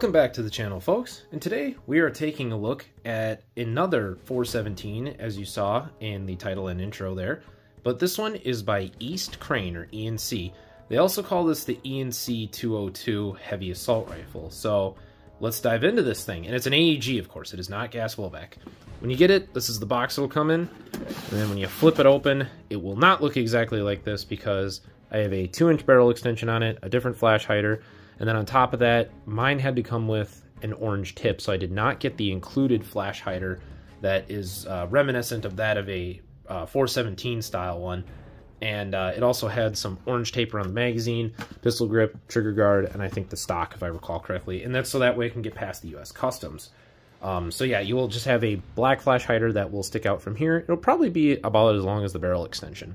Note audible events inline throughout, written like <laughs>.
Welcome back to the channel folks, and today we are taking a look at another 417 as you saw in the title and intro there, but this one is by East Crane or E&C. They also call this the E&C 202 Heavy Assault Rifle, so let's dive into this thing. And it's an AEG of course, it is not gas blowback. When you get it, this is the box it'll come in, and then when you flip it open, it will not look exactly like this because I have a 2 inch barrel extension on it, a different flash hider, and then on top of that, mine had to come with an orange tip, so I did not get the included flash hider that is uh, reminiscent of that of a uh, 417 style one. And uh, it also had some orange tape around the magazine, pistol grip, trigger guard, and I think the stock, if I recall correctly. And that's so that way it can get past the US Customs. Um, so yeah, you will just have a black flash hider that will stick out from here. It'll probably be about as long as the barrel extension.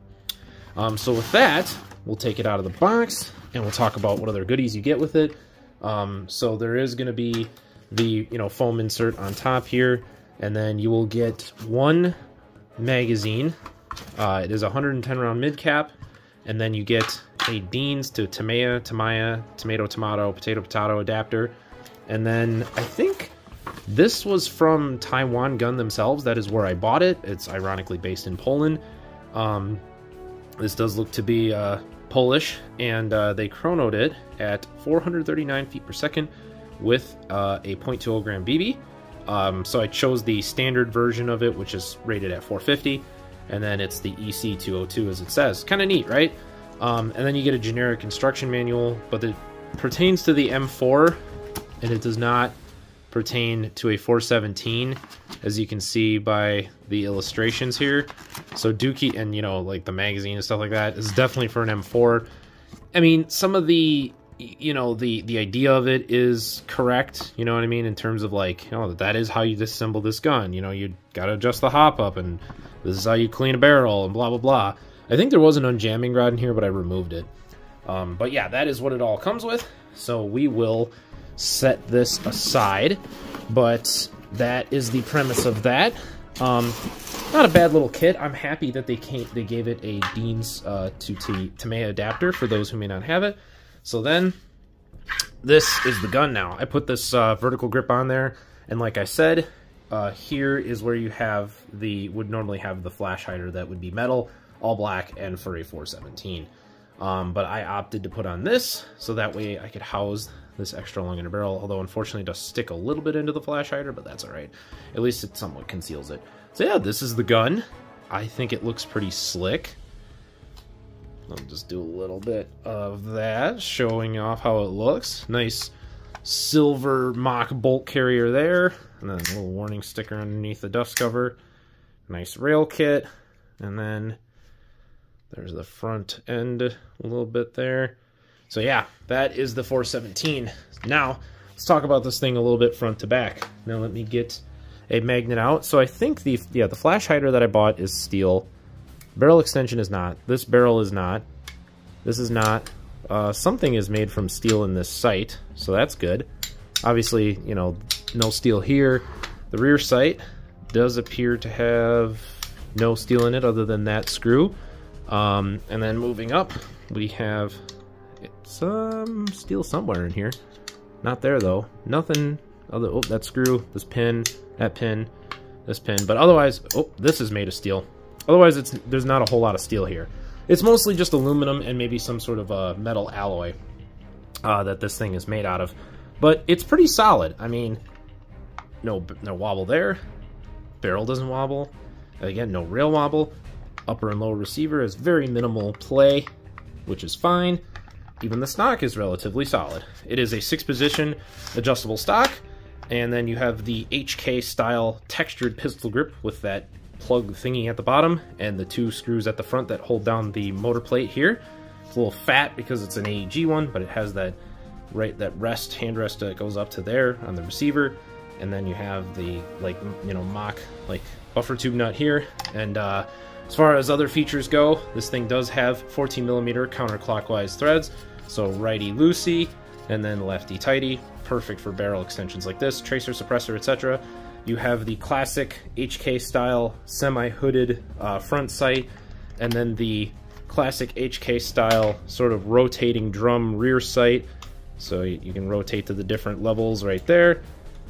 Um, so with that, we'll take it out of the box and we'll talk about what other goodies you get with it. Um, so there is going to be the you know foam insert on top here, and then you will get one magazine. Uh, it is a 110 round mid cap, and then you get a Deans to Tamiya, Tamiya, tomato, tomato, potato, potato adapter, and then I think this was from Taiwangun themselves. That is where I bought it. It's ironically based in Poland. Um, this does look to be uh, Polish, and uh, they chronoed it at 439 feet per second with uh, a 0.20 gram BB. Um, so I chose the standard version of it, which is rated at 450, and then it's the EC202 as it says. Kind of neat, right? Um, and then you get a generic instruction manual, but it pertains to the M4, and it does not pertain to a 417 as you can see by the illustrations here so dookie and you know like the magazine and stuff like that is definitely for an m4 i mean some of the you know the the idea of it is correct you know what i mean in terms of like you know that is how you disassemble this gun. You know you gotta adjust the hop up and this is how you clean a barrel and blah blah blah. I think there was an unjamming rod in here but i removed it. Um, but yeah that is what it all comes with. So we will set this aside. But that is the premise of that. Um, not a bad little kit. I'm happy that they came, they gave it a Dean's uh, to Tamiya adapter for those who may not have it. So then, this is the gun now. I put this uh, vertical grip on there, and like I said, uh, here is where you have the would normally have the flash hider that would be metal, all black, and for a 417. Um, but I opted to put on this so that way I could house this extra long in a barrel, although unfortunately it does stick a little bit into the flash hider, but that's alright. At least it somewhat conceals it. So yeah, this is the gun. I think it looks pretty slick. I'll just do a little bit of that, showing off how it looks. Nice silver mock bolt carrier there, and then a little warning sticker underneath the dust cover. Nice rail kit, and then there's the front end a little bit there. So yeah, that is the 417. Now, let's talk about this thing a little bit front to back. Now let me get a magnet out. So I think the yeah the flash hider that I bought is steel. Barrel extension is not. This barrel is not. This is not. Uh, something is made from steel in this sight, so that's good. Obviously, you know, no steel here. The rear sight does appear to have no steel in it other than that screw. Um, and then moving up, we have some steel somewhere in here. Not there though. Nothing Oh, that screw, this pin, that pin, this pin. But otherwise, oh, this is made of steel. Otherwise, it's there's not a whole lot of steel here. It's mostly just aluminum and maybe some sort of a metal alloy uh, that this thing is made out of. But it's pretty solid. I mean, no no wobble there. Barrel doesn't wobble. Again, no rail wobble. Upper and lower receiver is very minimal play, which is fine. Even the stock is relatively solid. It is a six position adjustable stock, and then you have the HK style textured pistol grip with that plug thingy at the bottom and the two screws at the front that hold down the motor plate here. It's a little fat because it's an AEG one, but it has that right that rest hand rest that goes up to there on the receiver, and then you have the like you know mock like buffer tube nut here, and uh, as far as other features go, this thing does have 14 millimeter counterclockwise threads, so righty loosey and then lefty tighty, perfect for barrel extensions like this, tracer suppressor, etc. You have the classic HK style semi-hooded uh, front sight, and then the classic HK style sort of rotating drum rear sight So you can rotate to the different levels right there.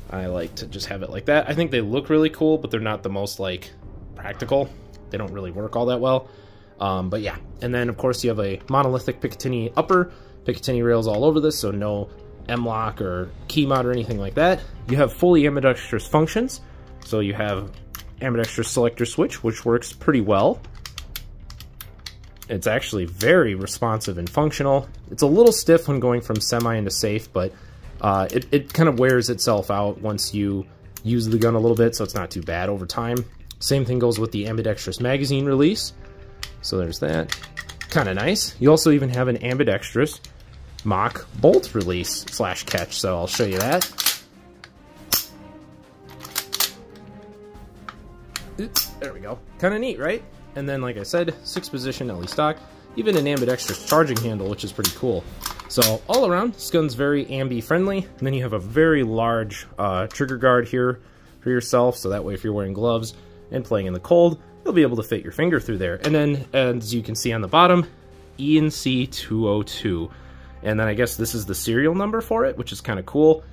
I like to just have it like that. I think they look really cool, but they're not the most like practical. They don't really work all that well. Um, but yeah, and then of course you have a monolithic Picatinny upper, Picatinny rails all over this, so no M-LOK or KeyMod or anything like that. You have fully ambidextrous functions, so you have ambidextrous selector switch, which works pretty well. It's actually very responsive and functional. It's a little stiff when going from semi into safe, but uh, it, it kind of wears itself out once you use the gun a little bit, so it's not too bad over time. Same thing goes with the ambidextrous magazine release. So there's that. Kind of nice. You also even have an ambidextrous MOK bolt release slash catch, so I'll show you that. Oops, there we go. Kind of neat, right? And then, like I said, six position LE stock, even an ambidextrous charging handle, which is pretty cool. So all around, this gun's very ambi friendly. And then you have a very large uh, trigger guard here for yourself, so that way if you're wearing gloves and playing in the cold, you'll be able to fit your finger through there. And then, as you can see on the bottom, E&C 202. And then I guess this is the serial number for it, which is kind of cool.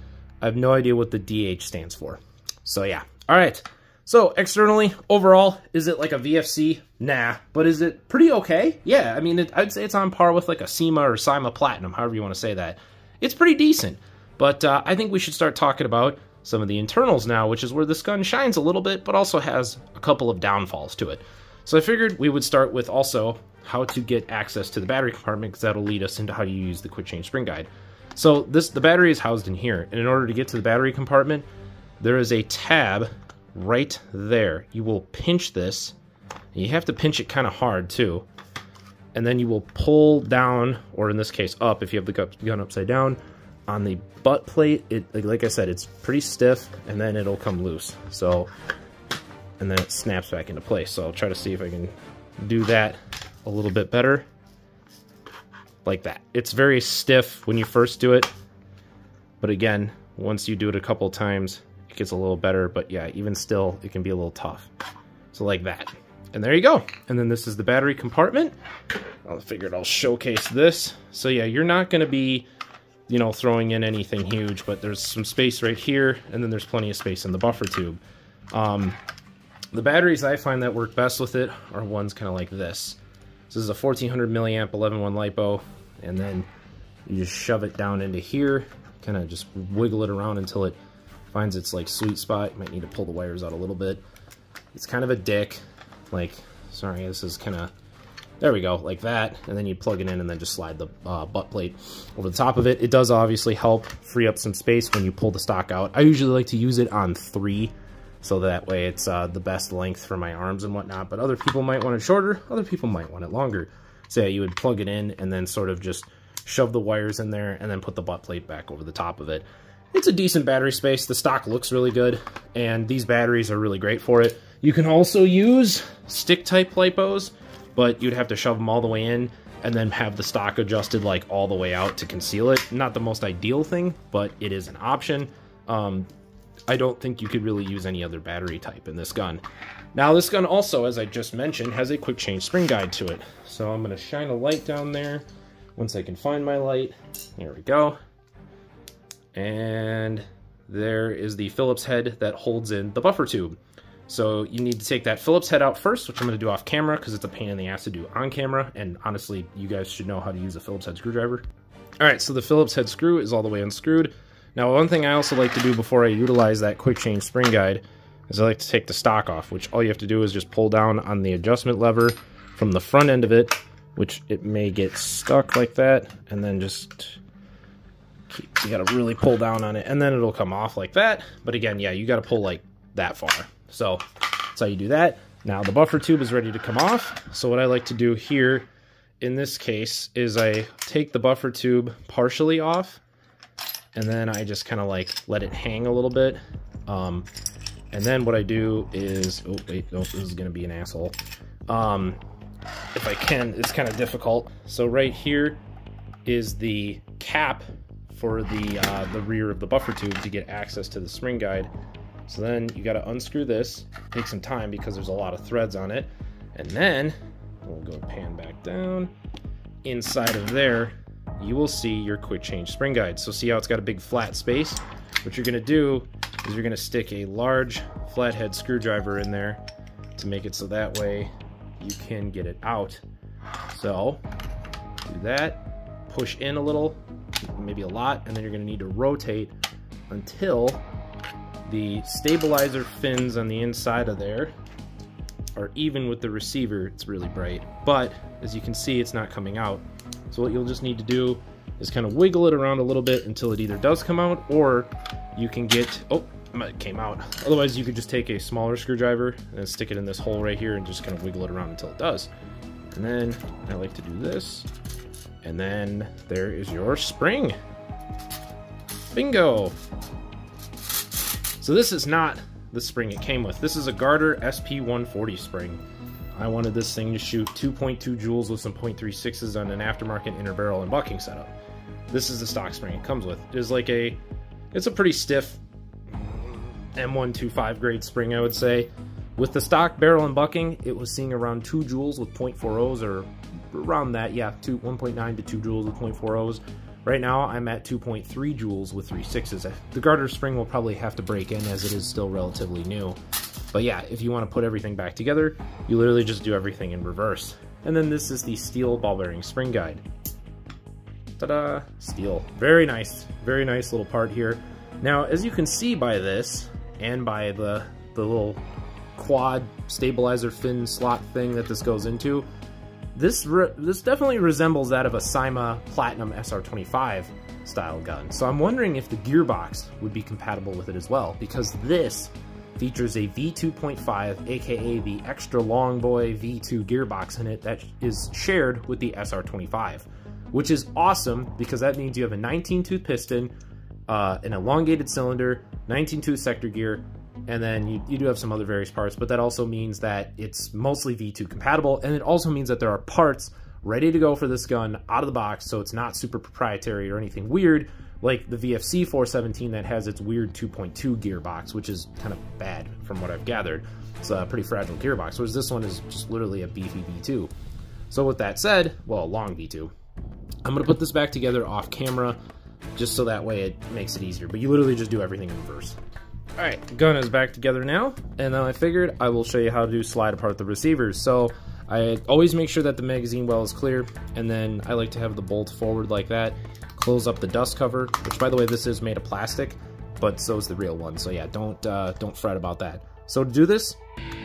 I have no idea what the DH stands for. So yeah. All right. So externally, overall, is it like a VFC? Nah. But is it pretty okay? Yeah. I mean, it, I'd say it's on par with like a SEMA or CYMA Platinum, however you want to say that. It's pretty decent. But uh, I think we should start talking about some of the internals now, which is where this gun shines a little bit, but also has a couple of downfalls to it. So I figured we would start with also how to get access to the battery compartment, because that'll lead us into how you use the quick change spring guide. So this the battery is housed in here, and in order to get to the battery compartment, there is a tab right there. You will pinch this, you have to pinch it kind of hard too, and then you will pull down, or in this case up if you have the gun upside down, on the butt plate, it like I said, it's pretty stiff, and then it'll come loose. So, and then it snaps back into place. So I'll try to see if I can do that a little bit better. Like that. It's very stiff when you first do it, but again, once you do it a couple times, it gets a little better, but yeah, even still, it can be a little tough. So like that. And there you go. And then this is the battery compartment. I figured I'll showcase this. So yeah, you're not going to be you know, throwing in anything huge, but there's some space right here, and then there's plenty of space in the buffer tube. Um, the batteries I find that work best with it are ones kind of like this. This is a 1400 milliamp 11.1 LiPo, and then you just shove it down into here, kind of just wiggle it around until it finds its like sweet spot. You might need to pull the wires out a little bit. It's kind of a dick, like, sorry, this is kind of there we go, like that. And then you plug it in and then just slide the uh, butt plate over the top of it. It does obviously help free up some space when you pull the stock out. I usually like to use it on three, so that way it's uh, the best length for my arms and whatnot. But other people might want it shorter, other people might want it longer. So yeah, you would plug it in and then sort of just shove the wires in there and then put the butt plate back over the top of it. It's a decent battery space. The stock looks really good, and these batteries are really great for it. You can also use stick-type LiPos but you'd have to shove them all the way in and then have the stock adjusted like all the way out to conceal it. Not the most ideal thing, but it is an option. Um, I don't think you could really use any other battery type in this gun. Now this gun also, as I just mentioned, has a quick change spring guide to it. So I'm to shine a light down there once I can find my light. There we go. And there is the Phillips head that holds in the buffer tube. So you need to take that Phillips head out first, which I'm going to do off camera because it's a pain in the ass to do on camera. And honestly, you guys should know how to use a Phillips head screwdriver. All right, so the Phillips head screw is all the way unscrewed. Now, one thing I also like to do before I utilize that quick change spring guide is I like to take the stock off, which all you have to do is just pull down on the adjustment lever from the front end of it, which it may get stuck like that, and then just keep, you gotta really pull down on it, and then it'll come off like that. But again, yeah, you gotta pull like that far. So that's how you do that. Now the buffer tube is ready to come off. So what I like to do here in this case is I take the buffer tube partially off and then I just kind of like let it hang a little bit. Um, and then what I do is, oh wait, this is gonna be an asshole. Um, if I can, it's kind of difficult. So right here is the cap for the uh, the rear of the buffer tube to get access to the spring guide. So then you got to unscrew this, take some time because there's a lot of threads on it. And then we'll go pan back down. Inside of there, you will see your quick change spring guide. So see how it's got a big flat space? What you're gonna do is you're gonna stick a large flathead screwdriver in there to make it so that way you can get it out. So do that, push in a little, maybe a lot, and then you're gonna need to rotate until the stabilizer fins on the inside of there are even with the receiver. It's really bright, but as you can see, it's not coming out. So what you'll just need to do is kind of wiggle it around a little bit until it either does come out or you can get, oh, it came out. Otherwise, you could just take a smaller screwdriver and stick it in this hole right here and just kind of wiggle it around until it does. And then I like to do this. And then there is your spring. Bingo! So this is not the spring it came with. This is a Guarder SP140 spring. I wanted this thing to shoot 2.2 joules with some .36s on an aftermarket inner barrel and bucking setup. This is the stock spring it comes with. It is like a, it's a pretty stiff M125 grade spring, I would say. With the stock barrel and bucking, it was seeing around 2 joules with .40s or around that, yeah, 2, 1.9 to 2 joules with .40s. Right now, I'm at 2.3 joules with 3.6s. The Guarder spring will probably have to break in as it is still relatively new. But yeah, if you want to put everything back together, you literally just do everything in reverse. And then this is the steel ball bearing spring guide. Ta-da! Steel. Very nice. Very nice little part here. Now, as you can see by this, and by the, the little quad stabilizer fin slot thing that this goes into, this this definitely resembles that of a CYMA Platinum SR25 style gun. So I'm wondering if the gearbox would be compatible with it as well, because this features a V2.5, aka the extra long boy V2 gearbox in it that is shared with the SR25, which is awesome because that means you have a 19 tooth piston, uh, an elongated cylinder, 19 tooth sector gear, and then you, you do have some other various parts, but that also means that it's mostly V2 compatible, and it also means that there are parts ready to go for this gun out of the box, so it's not super proprietary or anything weird, like the VFC 417 that has its weird 2.2 gearbox, which is kind of bad from what I've gathered. It's a pretty fragile gearbox, whereas this one is just literally a beefy V2. So with that said, well, a long V2, I'm to put this back together off camera, just so that way it makes it easier, but you literally just do everything in reverse. Alright, gun is back together now, and then I figured I will show you how to slide apart the receivers. So I always make sure that the magazine well is clear, and then I like to have the bolt forward like that. Close up the dust cover, which by the way, this is made of plastic, but so is the real one. So yeah, don't uh, don't fret about that. So to do this,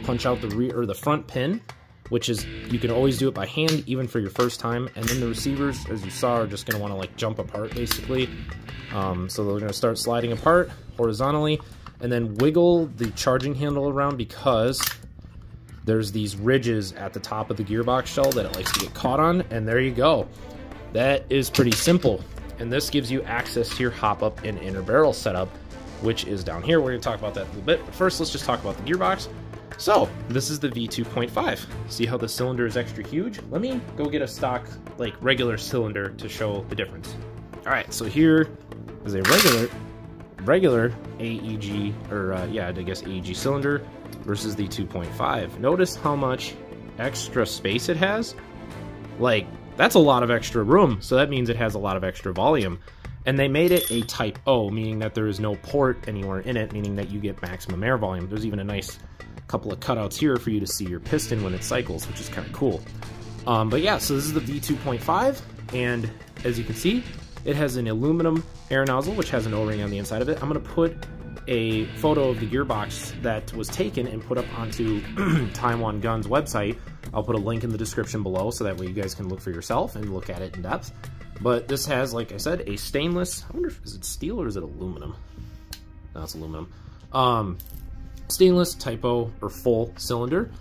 punch out the rear or the front pin, which is you can always do it by hand even for your first time. And then the receivers, as you saw, are just gonna want to like jump apart basically. Um, so they're gonna start sliding apart horizontally and then wiggle the charging handle around because there's these ridges at the top of the gearbox shell that it likes to get caught on, and there you go. That is pretty simple, and this gives you access to your hop-up and inner barrel setup, which is down here. We're going to talk about that a little bit, but first let's just talk about the gearbox. So, this is the V2.5. See how the cylinder is extra huge? Let me go get a stock, like, regular cylinder to show the difference. Alright, so here is a regular regular AEG, or uh, yeah, I guess AEG cylinder versus the 2.5. Notice how much extra space it has. Like, that's a lot of extra room, so that means it has a lot of extra volume. And they made it a Type O, meaning that there is no port anywhere in it, meaning that you get maximum air volume. There's even a nice couple of cutouts here for you to see your piston when it cycles, which is kind of cool. Um, but yeah, so this is the V2.5, and as you can see, it has an aluminum air nozzle, which has an O-ring on the inside of it. I'm to put a photo of the gearbox that was taken and put up onto <clears throat> Taiwangun's website. I'll put a link in the description below so that way you guys can look for yourself and look at it in depth. But this has, like I said, a stainless, I wonder if, is it steel or is it aluminum? No, it's aluminum. Um, stainless Type O or full cylinder,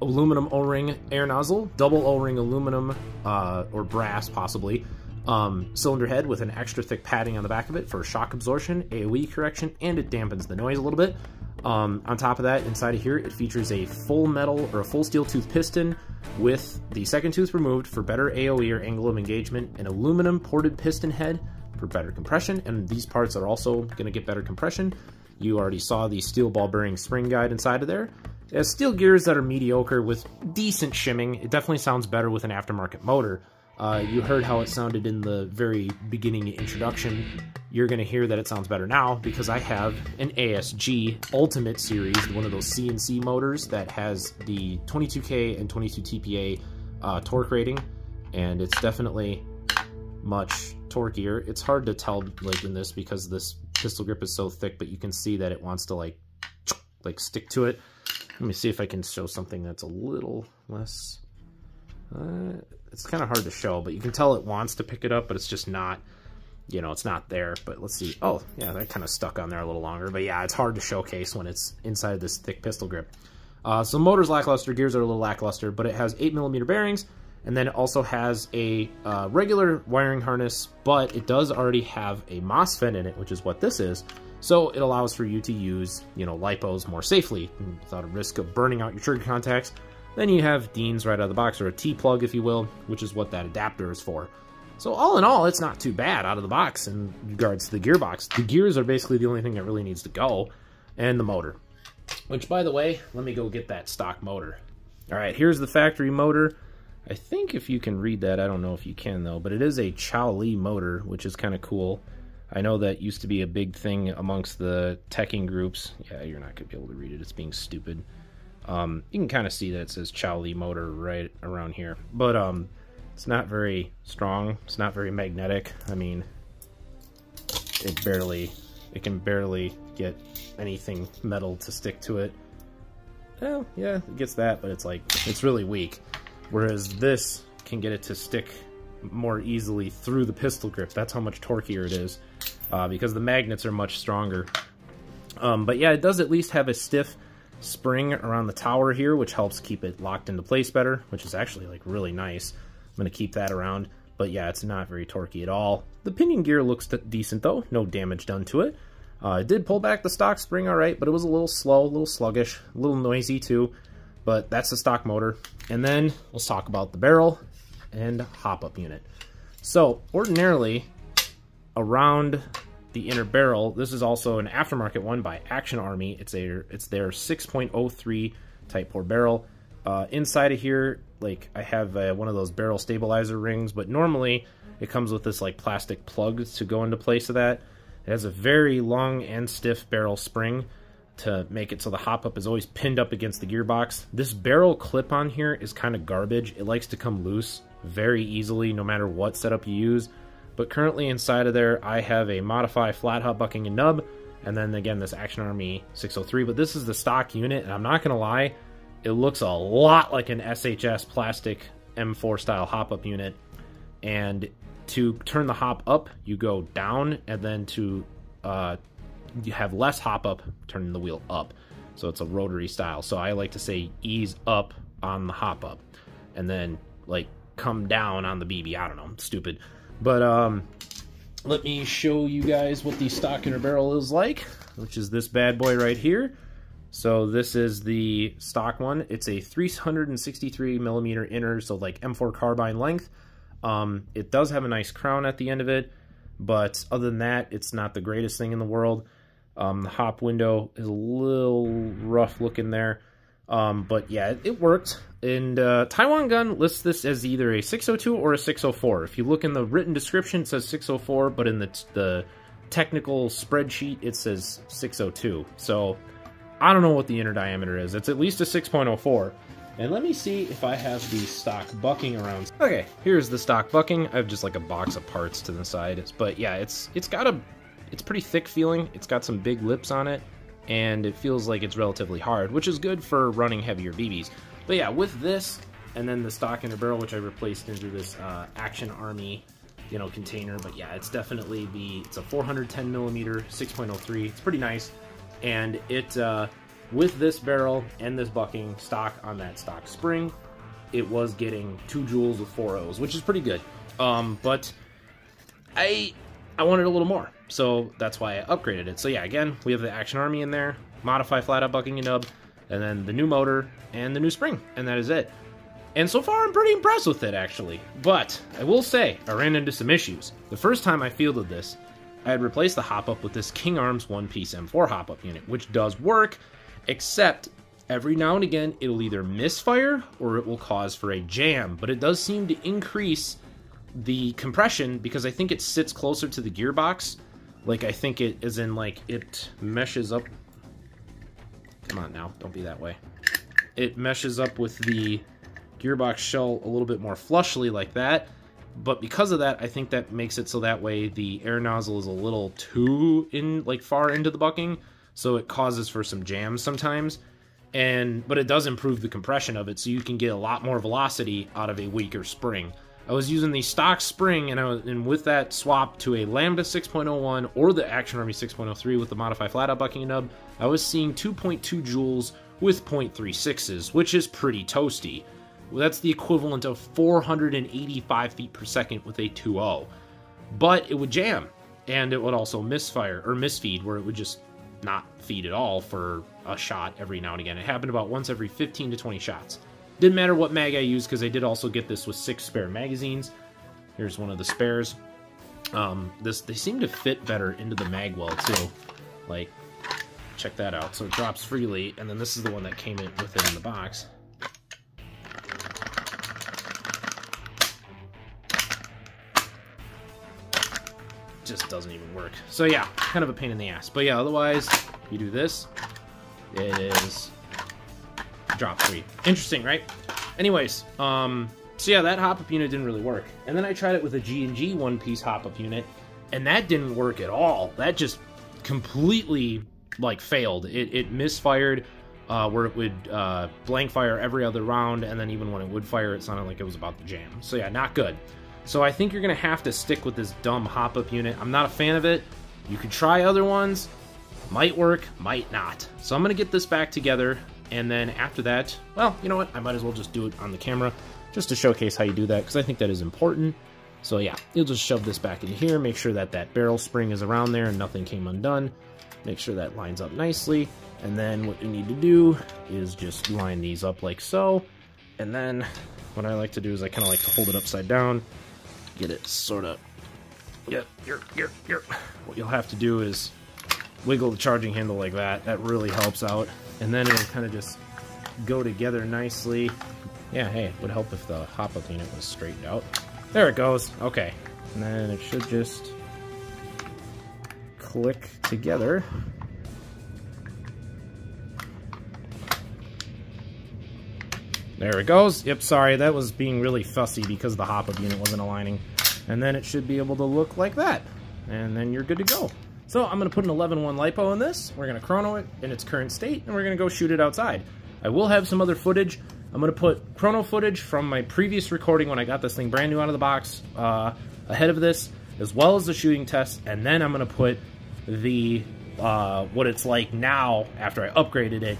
aluminum O-ring air nozzle, double O-ring aluminum uh, or brass possibly, um, cylinder head with an extra thick padding on the back of it for shock absorption, AOE correction, and it dampens the noise a little bit. Um, on top of that, inside of here, it features a full metal or a full steel tooth piston with the second tooth removed for better AOE or angle of engagement, an aluminum ported piston head for better compression, and these parts are also going to get better compression. You already saw the steel ball bearing spring guide inside of there. It has steel gears that are mediocre with decent shimming. It definitely sounds better with an aftermarket motor. Uh, you heard how it sounded in the very beginning introduction. You're going to hear that it sounds better now because I have an ASG Ultimate Series, one of those CNC motors that has the 22K and 22 TPA uh, torque rating, and it's definitely much torqueier. It's hard to tell like in this because this pistol grip is so thick, but you can see that it wants to like <tsk> like stick to it. Let me see if I can show something that's a little less. Uh, it's kind of hard to show, but you can tell it wants to pick it up, but it's just not, you know, it's not there. But let's see. Oh, yeah, that kind of stuck on there a little longer. But yeah, it's hard to showcase when it's inside of this thick pistol grip. Uh, so motor's lackluster, gears are a little lackluster, but it has 8 millimeter bearings, and then it also has a uh, regular wiring harness, but it does already have a MOSFET in it, which is what this is. So it allows for you to use, you know, LiPos more safely without a risk of burning out your trigger contacts then you have Dean's right out of the box, or a T-plug, if you will, which is what that adapter is for. So all in all, it's not too bad out of the box in regards to the gearbox. The gears are basically the only thing that really needs to go, and the motor. Which, by the way, let me go get that stock motor. All right, here's the factory motor. I think if you can read that, I don't know if you can though, but it is a Chao-Li motor, which is kind of cool. I know that used to be a big thing amongst the teching groups. Yeah, you're not going to be able to read it. It's being stupid. Um, you can kind of see that it says Chao-Li motor right around here, but um, it's not very strong. It's not very magnetic. I mean, it barely, it can barely get anything metal to stick to it. Well, yeah, it gets that, but it's like, it's really weak. Whereas this can get it to stick more easily through the pistol grip. That's how much torqueier it is, uh, because the magnets are much stronger. Um, but yeah, it does at least have a stiff spring around the tower here, which helps keep it locked into place better, which is actually like really nice. I'm going to keep that around. But yeah, it's not very torquey at all. The pinion gear looks decent though, no damage done to it. Uh, it did pull back the stock spring alright, but it was a little slow, a little sluggish, a little noisy too. But that's the stock motor. And then let's talk about the barrel and hop-up unit. So ordinarily, around the inner barrel. This is also an aftermarket one by Action Army. It's a it's their 6.03 Type 4 barrel. Uh, inside of here, like I have uh, one of those barrel stabilizer rings, but normally it comes with this like plastic plug to go into place of that. It has a very long and stiff barrel spring to make it so the hop up is always pinned up against the gearbox. This barrel clip on here is kind of garbage. It likes to come loose very easily no matter what setup you use. But currently inside of there, I have a Modify flat hop bucking and nub, and then again this Action Army 603. But this is the stock unit, and I'm not gonna lie, it looks a lot like an SHS plastic M4 style hop up unit. And to turn the hop up, you go down, and then to uh, you have less hop up, turning the wheel up. So it's a rotary style. So I like to say ease up on the hop up, and then like come down on the BB. I don't know, stupid. But um, let me show you guys what the stock inner barrel is like, which is this bad boy right here. So this is the stock one. It's a 363 millimeter inner, so like M4 carbine length. Um, it does have a nice crown at the end of it, but other than that, it's not the greatest thing in the world. Um, the hop window is a little rough looking there. Um, but yeah, it, worked. And uh, Taiwangun lists this as either a 602 or a 604. If you look in the written description, it says 604, but in the, the technical spreadsheet, it says 602. So I don't know what the inner diameter is. It's at least a 6.04. And let me see if I have the stock bucking around. Okay, here's the stock bucking. I have just like a box of parts to the side. But yeah, it's it's got a it's pretty thick feeling. It's got some big lips on it and it feels like it's relatively hard, which is good for running heavier BBs. But yeah, with this, and then the stock inner barrel, which I replaced into this uh, Action Army, you know, container. But yeah, it's definitely the, it's a 410 millimeter, 6.03. It's pretty nice. And it, uh, with this barrel and this bucking stock on that stock spring, it was getting two joules with four O's, which is pretty good. Um, but I, I wanted a little more. So that's why I upgraded it. So yeah, again, we have the Action Army in there, modify flat out bucking and nub, and then the new motor and the new spring, and that is it. And so far, I'm pretty impressed with it, actually. But, I will say, I ran into some issues. The first time I fielded this, I had replaced the hop-up with this King Arms one-piece M4 hop-up unit, which does work, except every now and again, it'll either misfire or it will cause for a jam, but it does seem to increase the compression, because I think it sits closer to the gearbox, like I think it is in like it meshes up. Come on now, don't be that way. It meshes up with the gearbox shell a little bit more flushly like that. But because of that, I think that makes it so that way the air nozzle is a little too in like far into the bucking, so it causes for some jams sometimes. And but it does improve the compression of it, so you can get a lot more velocity out of a weaker spring. I was using the stock spring, and I was and with that swap to a Lambda 6.01 or the Action Army 6.03 with the modified flat out bucking nub, I was seeing 2.2 joules with 0.36s, which is pretty toasty. That's the equivalent of 485 feet per second with a 2.0. But it would jam, and it would also misfire or misfeed, where it would just not feed at all for a shot every now and again. It happened about once every 15 to 20 shots. Didn't matter what mag I used because I did also get this with six spare magazines. Here's one of the spares. Um, this they seem to fit better into the mag well too. Like, check that out. So it drops freely, and then this is the one that came in with it in the box. Just doesn't even work. So yeah, kind of a pain in the ass. But yeah, otherwise, you do this, it is drop free. Interesting, right? Anyways, um, so yeah, that hop-up unit didn't really work. And then I tried it with a G&G one-piece hop-up unit, and that didn't work at all. That just completely, like, failed. It, it misfired, uh, where it would uh, blank fire every other round, and then even when it would fire, it sounded like it was about to jam. So yeah, not good. So I think you're going to have to stick with this dumb hop-up unit. I'm not a fan of it. You could try other ones. Might work, might not. So I'm going to get this back together. And then after that, well, you know what? I might as well just do it on the camera just to showcase how you do that because I think that is important. So yeah, you'll just shove this back in here, make sure that that barrel spring is around there and nothing came undone. Make sure that lines up nicely. And then what you need to do is just line these up like so. And then what I like to do is I kind of like to hold it upside down, get it sort of, yep, yep, yep, yep. What you'll have to do is wiggle the charging handle like that. That really helps out and then it'll kind of just go together nicely. Yeah, hey, it would help if the hop-up unit was straightened out. There it goes. Okay. And then it should just click together. There it goes. Yep, sorry, that was being really fussy because the hop-up unit wasn't aligning. And then it should be able to look like that. And then you're good to go. So I'm going to put an 11.1 LiPo in this, we're going to chrono it in its current state, and we're going to go shoot it outside. I will have some other footage. I'm going to put chrono footage from my previous recording when I got this thing brand new out of the box uh, ahead of this, as well as the shooting test, and then I'm going to put the uh, what it's like now after I upgraded it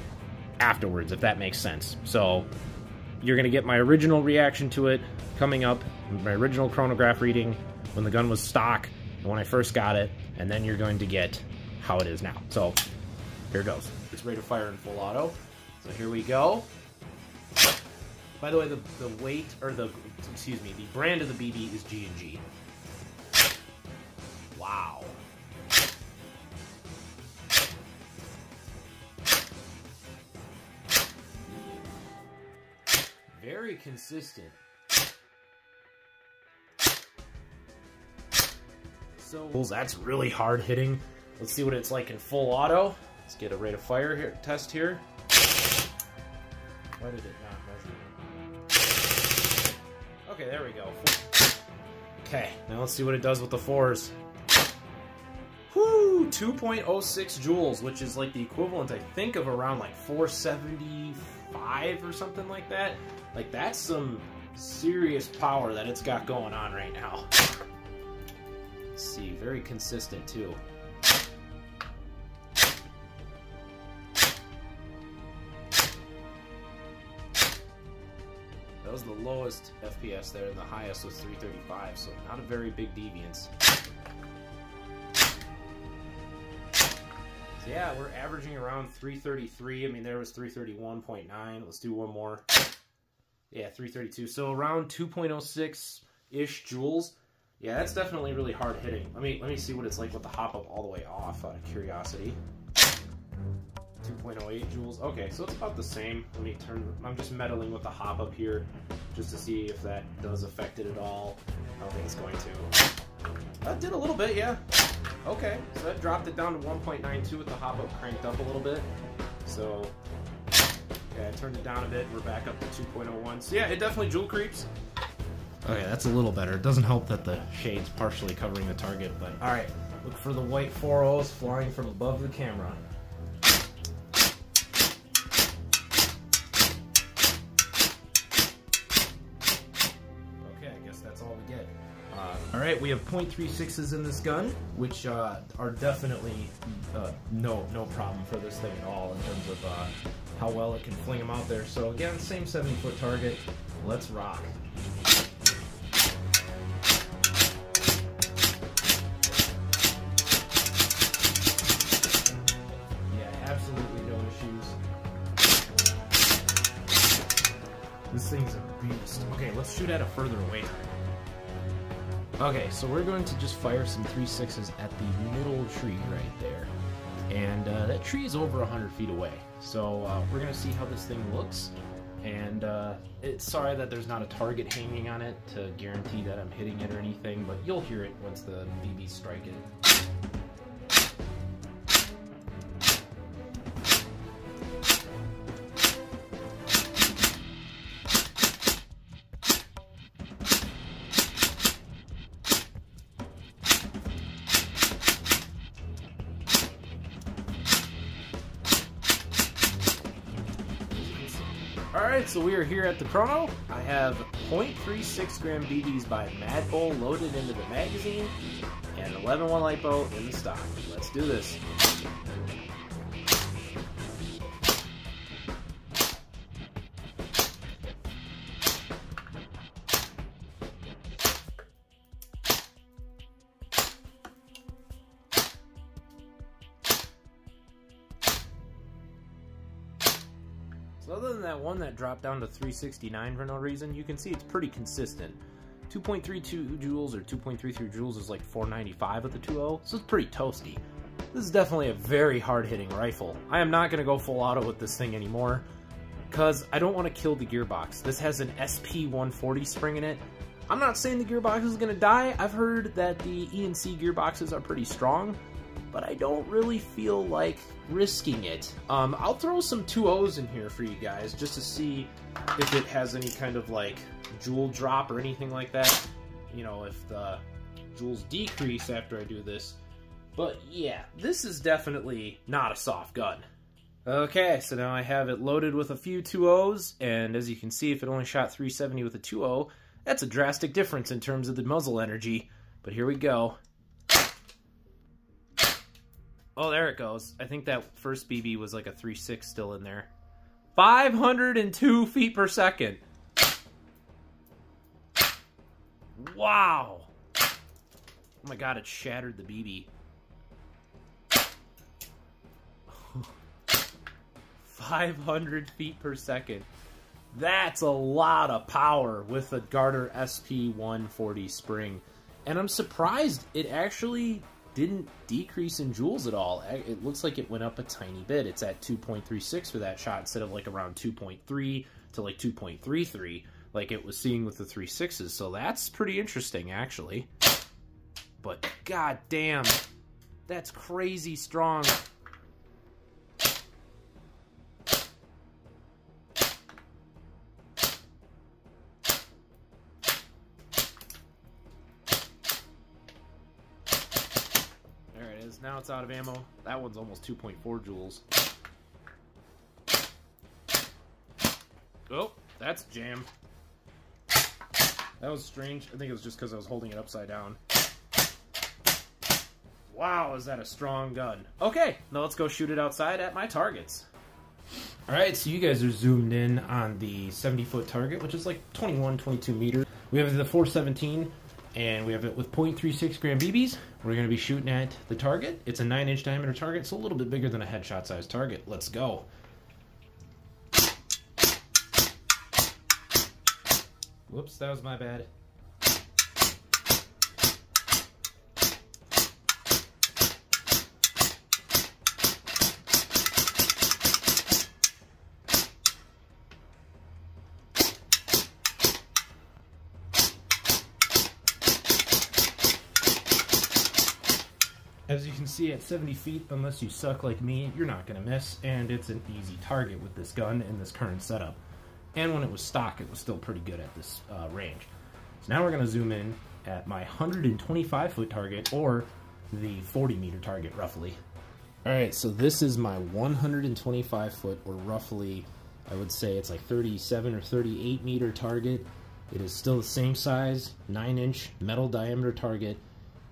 afterwards, if that makes sense. So you're going to get my original reaction to it coming up, my original chronograph reading when the gun was stock, when I first got it, and then you're going to get how it is now. So here it goes. It's ready to fire in full auto. So here we go. By the way, the, the weight, or the, excuse me, the brand of the BB is G&G. Wow. Very consistent. So that's really hard hitting. Let's see what it's like in full auto. Let's get a rate of fire here, test here. Why did it not? Okay, there we go. Okay, now let's see what it does with the fours. Whoo! 2.06 joules, which is like the equivalent, I think, of around like 475 or something like that. Like, that's some serious power that it's got going on right now. Let's see, very consistent too. That was the lowest FPS there, and the highest was 335, so not a very big deviance. So yeah, we're averaging around 333. I mean, there was 331.9. Let's do one more. Yeah, 332. So around 2.06-ish joules. Yeah, that's definitely really hard hitting. Let me let me see what it's like with the hop up all the way off out of curiosity. 2.08 joules. Okay, so it's about the same. Let me turn. I'm just meddling with the hop up here, just to see if that does affect it at all. I don't think it's going to. That did a little bit, yeah. Okay, so that dropped it down to 1.92 with the hop up cranked up a little bit. So, yeah, I turned it down a bit. We're back up to 2.01. So yeah, it definitely joule creeps. Okay, that's a little better. It doesn't help that the shade's partially covering the target, but alright. Look for the white 4.0s flying from above the camera. Okay, I guess that's all we get. Uh, alright, we have .36s in this gun, which uh, are definitely uh, no no problem for this thing at all in terms of uh, how well it can fling them out there. So again, same 70 foot target. Let's rock. Shoot at a further away Okay, so we're going to just fire some 3.6s at the middle tree right there. And uh, that tree is over 100 feet away. So uh, we're going to see how this thing looks. And uh, it's sorry that there's not a target hanging on it to guarantee that I'm hitting it or anything, but you'll hear it once the BBs strike it. So we are here at the chrono. I have 0.36 gram BBs by Mad Bull loaded into the magazine and 11 1 LiPo in the stock. Let's do this. Other than that one that dropped down to 369 for no reason, you can see it's pretty consistent. 2.32 joules or 2.33 joules is like 495 at the 2.0, so it's pretty toasty. This is definitely a very hard-hitting rifle. I am not going to go full auto with this thing anymore, because I don't want to kill the gearbox. This has an SP140 spring in it. I'm not saying the gearbox is going to die. I've heard that the E&C gearboxes are pretty strong, but I don't really feel like risking it. Um, I'll throw some 2.0s in here for you guys just to see if it has any kind of like joule drop or anything like that. You know, if the joules decrease after I do this. But yeah, this is definitely not a soft gun. Okay, so now I have it loaded with a few 2.0s, and as you can see, if it only shot 370 with a 2.0, that's a drastic difference in terms of the muzzle energy. But here we go. Oh, there it goes. I think that first BB was like a 3.6 still in there. 502 feet per second. Wow. Oh my god, it shattered the BB. <laughs> 500 feet per second. That's a lot of power with the Guarder SP140 spring. And I'm surprised it actually didn't decrease in joules at all. Eh, it looks like it went up a tiny bit. It's at 2.36 for that shot instead of like around 2.3 to like 2.33 like it was seeing with the 3.6s. So that's pretty interesting actually. But god damn, that's crazy strong. Now it's out of ammo. That one's almost 2.4 joules. Oh, that's jam. That was strange. I think it was just because I was holding it upside down. Wow, is that a strong gun. Okay, now let's go shoot it outside at my targets. Alright, so you guys are zoomed in on the 70 foot target, which is like 21, 22 meters. We have the 417 and we have it with 0.36 gram BBs. We're going to be shooting at the target. It's a 9 inch diameter target. It's a little bit bigger than a headshot size target. Let's go. Whoops, that was my bad. Can see at 70 feet, unless you suck like me, you're not going to miss, and it's an easy target with this gun in this current setup. And when it was stock, it was still pretty good at this uh, range. So now we're going to zoom in at my 125 foot target, or the 40 meter target, roughly. Alright, so this is my 125 foot, or roughly, I would say it's like 37 or 38 meter target. It is still the same size, 9 inch metal diameter target,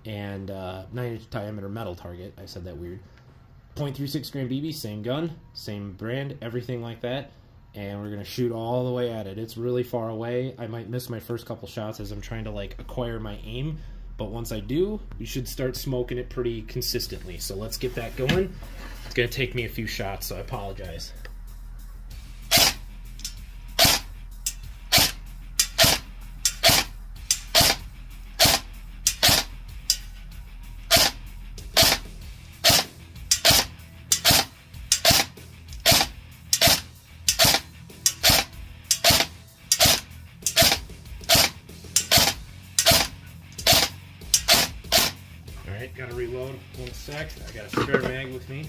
and uh, 9 inch diameter metal target. I said that weird. 0.36 gram BB, same gun, same brand, everything like that. And we're gonna shoot all the way at it. It's really far away. I might miss my first couple shots as I'm trying to like acquire my aim. But once I do, we should start smoking it pretty consistently. So let's get that going. It's gonna take me a few shots, so I apologize. Got a spare mag with me.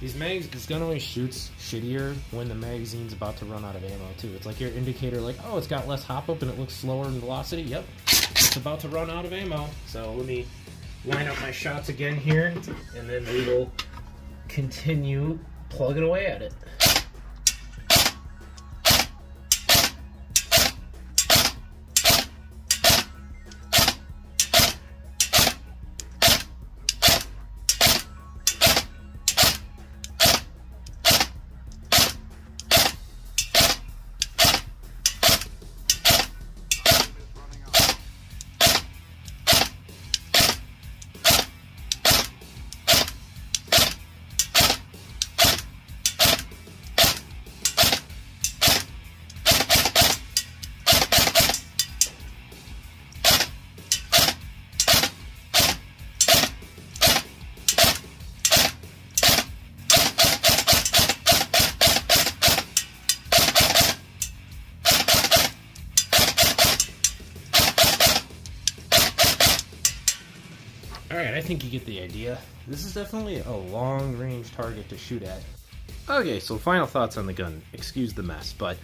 These mags, this gun only shoots shittier when the magazine's about to run out of ammo too. It's like your indicator, like, oh, it's got less hop up and it looks slower in velocity. Yep, it's about to run out of ammo. So let me line up my shots again here, and then we will continue plugging away at it. Think you get the idea. This is definitely a long range target to shoot at. Okay, so final thoughts on the gun. Excuse the mess, but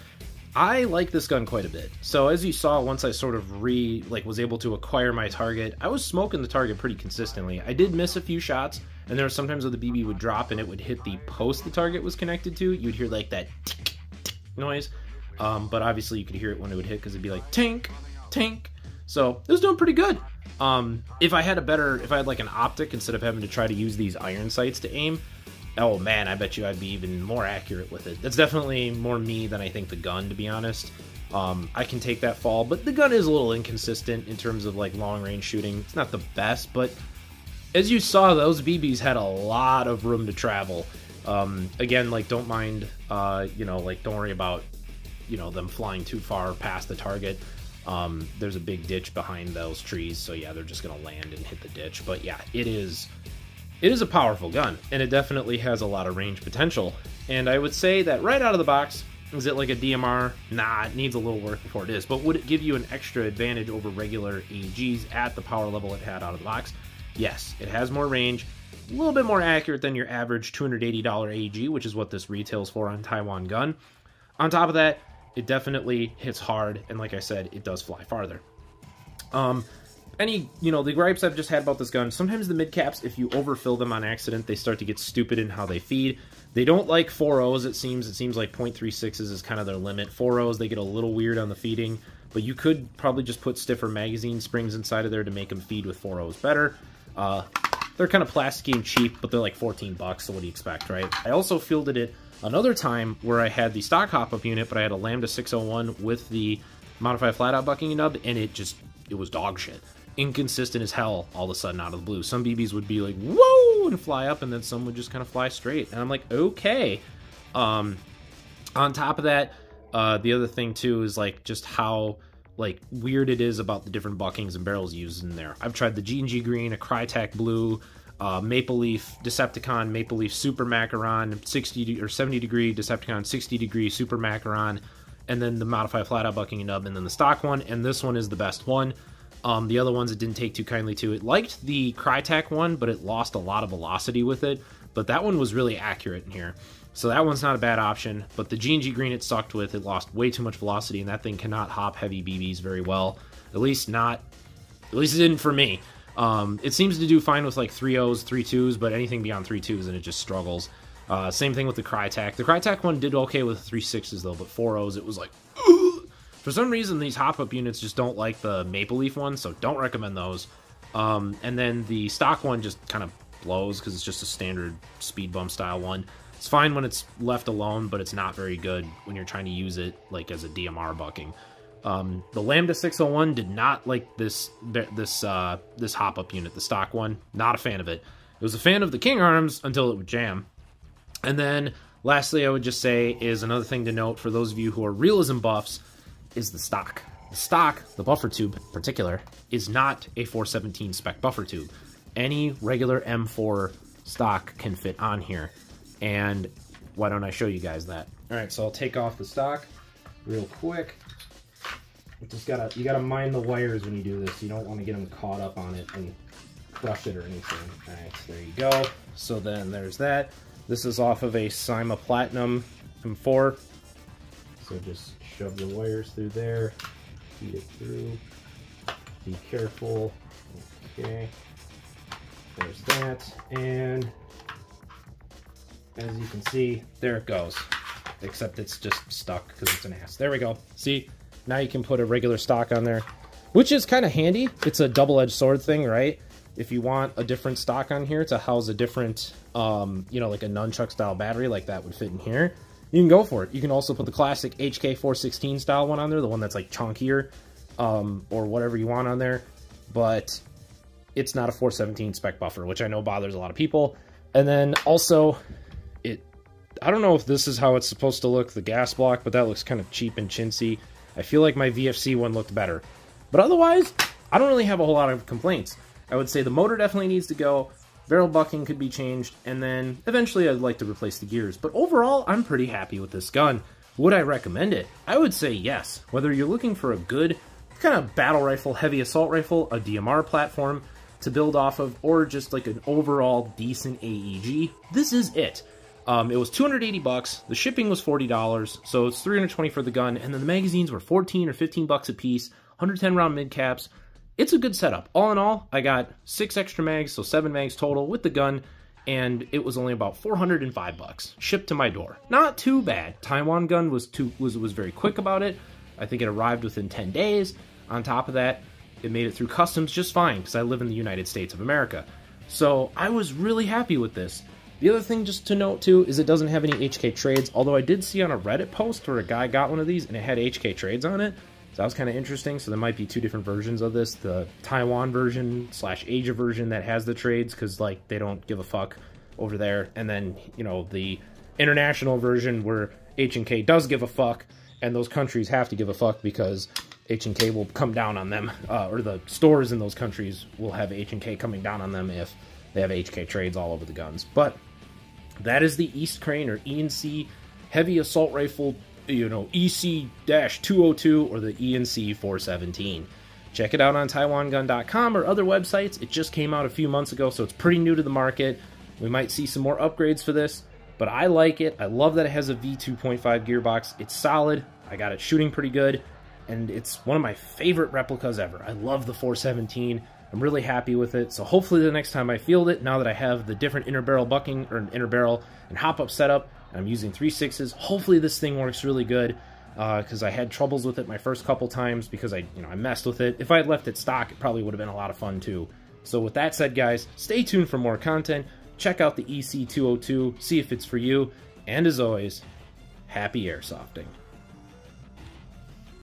I like this gun quite a bit. So as you saw, once I sort of re like was able to acquire my target, I was smoking the target pretty consistently. I did miss a few shots, and there were sometimes where the BB would drop and it would hit the post the target was connected to. You'd hear like that tick, tick noise, um, but obviously you could hear it when it would hit because it'd be like tink, tink. So it was doing pretty good. Um, if I had a better, if I had like an optic instead of having to try to use these iron sights to aim, oh man, I bet you I'd be even more accurate with it. That's definitely more me than I think the gun, to be honest. Um, I can take that fall, but the gun is a little inconsistent in terms of like long range shooting. It's not the best, but as you saw, those BBs had a lot of room to travel. Um, again, like don't mind, uh, you know, like don't worry about, you know, them flying too far past the target. Um, there's a big ditch behind those trees, so yeah, they're just gonna land and hit the ditch. But yeah, it is it is a powerful gun, and it definitely has a lot of range potential. And I would say that right out of the box, is it like a DMR? Nah, it needs a little work before it is. But would it give you an extra advantage over regular AGs at the power level it had out of the box? Yes, it has more range, a little bit more accurate than your average $280 AG, which is what this retails for on Taiwangun. On top of that, it definitely hits hard, and like I said, it does fly farther. Um, any, you know, the gripes I've just had about this gun, sometimes the mid caps, if you overfill them on accident, they start to get stupid in how they feed. They don't like 4.0s, it seems. It seems like 0.36s is kind of their limit. 4.0s, they get a little weird on the feeding, but you could probably just put stiffer magazine springs inside of there to make them feed with 4.0s better. Uh, they're kind of plasticky and cheap, but they're like 14 bucks, so what do you expect, right? I also fielded it Another time where I had the stock hop-up unit, but I had a Lambda 601 with the modified flat-out bucking nub, and it just, it was dog shit. Inconsistent as hell all of a sudden out of the blue. Some BBs would be like, whoa, and fly up, and then some would just kind of fly straight. And I'm like, okay. Um, on top of that, uh, the other thing too is like just how like weird it is about the different buckings and barrels used in there. I've tried the G&G green, a Krytac blue, uh, Maple Leaf Decepticon, Maple Leaf Super Macaron, 60 or 70 degree Decepticon, 60 degree Super Macaron, and then the modified flat out bucking nub, and then the stock one. And this one is the best one. Um, the other ones it didn't take too kindly to. It liked the Krytac one, but it lost a lot of velocity with it. But that one was really accurate in here. So that one's not a bad option. But the G&G Green it sucked with. It lost way too much velocity, and that thing cannot hop heavy BBs very well. At least not, at least it didn't for me. Um, it seems to do fine with like 3.0s, 3.2s, but anything beyond 3.2s and it just struggles. Uh, same thing with the Krytac. The Krytac one did okay with 3.6s though, but 4.0s it was like, for some reason these hop-up units just don't like the Maple Leaf one, so don't recommend those. Um, and then the stock one just kind of blows because it's just a standard speed bump style one. It's fine when it's left alone, but it's not very good when you're trying to use it like as a DMR bucking. Um, the Lambda 601 did not like this this uh, this hop up unit, the stock one. Not a fan of it. It was a fan of the King Arms until it would jam. And then lastly, I would just say is another thing to note for those of you who are realism buffs is the stock. The stock, the buffer tube in particular, is not a 417 spec buffer tube. Any regular M4 stock can fit on here. And why don't I show you guys that? All right, so I'll take off the stock real quick. You just gotta you gotta mind the wires when you do this. You don't want to get them caught up on it and crush it or anything. All right, so there you go. So then there's that. This is off of a Cyma Platinum M4. So just shove the wires through there, feed it through. Be careful. Okay. There's that. And as you can see, there it goes. Except it's just stuck because it's an ass. There we go. See? Now you can put a regular stock on there, which is kind of handy. It's a double-edged sword thing, right? If you want a different stock on here to house a different, um, you know, like a nunchuck style battery, like that would fit in here, you can go for it. You can also put the classic HK416 style one on there, the one that's like chunkier, um, or whatever you want on there. But it's not a 417 spec buffer, which I know bothers a lot of people. And then also, it I don't know if this is how it's supposed to look, the gas block, but that looks kind of cheap and chintzy. I feel like my VFC one looked better. But otherwise, I don't really have a whole lot of complaints. I would say the motor definitely needs to go, barrel bucking could be changed, and then eventually I'd like to replace the gears. But overall, I'm pretty happy with this gun. Would I recommend it? I would say yes. Whether you're looking for a good kind of battle rifle, heavy assault rifle, a DMR platform to build off of, or just like an overall decent AEG, this is it. Um, it was 280 bucks. The shipping was $40, so it's 320 for the gun, and then the magazines were 14 or 15 bucks a piece, 110 round mid caps. It's a good setup. All in all, I got six extra mags, so seven mags total with the gun, and it was only about 405 bucks shipped to my door. Not too bad. Taiwangun was too was was very quick about it. I think it arrived within 10 days. On top of that, it made it through customs just fine because I live in the United States of America. So I was really happy with this. The other thing just to note too is it doesn't have any HK trades, although I did see on a Reddit post where a guy got one of these and it had HK trades on it. So that was kind of interesting. So there might be two different versions of this. The Taiwan version slash Asia version that has the trades because like they don't give a fuck over there. And then, you know, the international version where H&K does give a fuck and those countries have to give a fuck because H&K will come down on them, uh, or the stores in those countries will have H&K coming down on them if they have HK trades all over the guns. But that is the East Crane or E&C Heavy Assault Rifle, you know, EC-202 or the E&C 417. Check it out on TaiwanGun.com or other websites. It just came out a few months ago, so it's pretty new to the market. We might see some more upgrades for this, but I like it. I love that it has a V2.5 gearbox. It's solid. I got it shooting pretty good, and it's one of my favorite replicas ever. I love the 417. I'm really happy with it. So hopefully the next time I field it, now that I have the different inner barrel bucking or inner barrel and hop up setup, and I'm using three sixes, hopefully this thing works really good. Because uh, I had troubles with it my first couple times because I, you know, I messed with it. If I had left it stock, it probably would have been a lot of fun too. So with that said, guys, stay tuned for more content. Check out the EC202, see if it's for you. And as always, happy airsofting.